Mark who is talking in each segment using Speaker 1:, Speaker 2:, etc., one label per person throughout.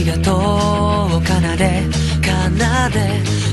Speaker 1: りがとう奏で奏で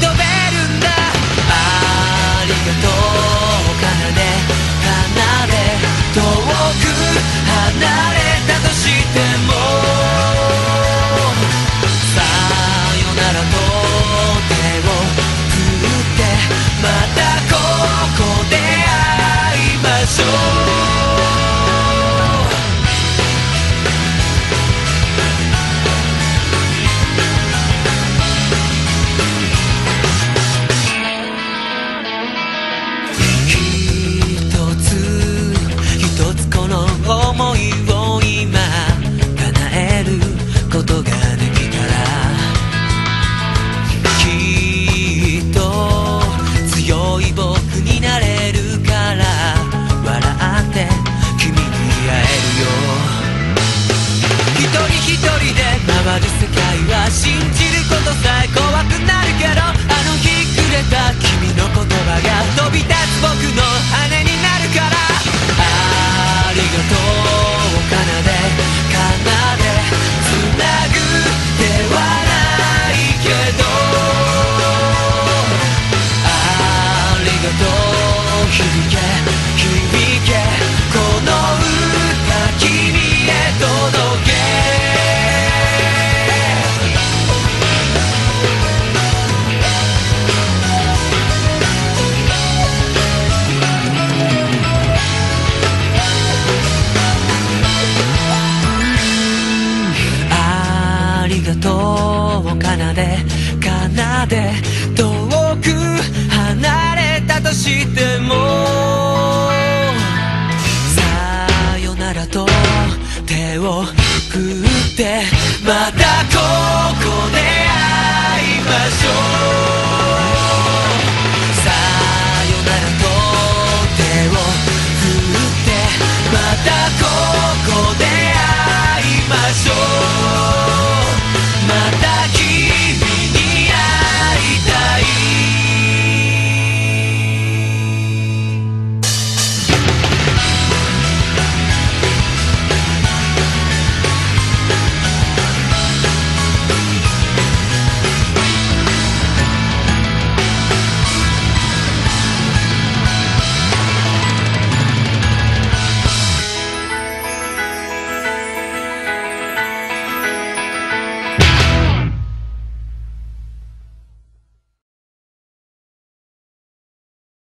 Speaker 1: 飛べるんだ。ありがとう奏で。離れ遠く離れ。がとう奏で奏で遠く離れたとしてもさよならと手を振ってまたここで会いましょう。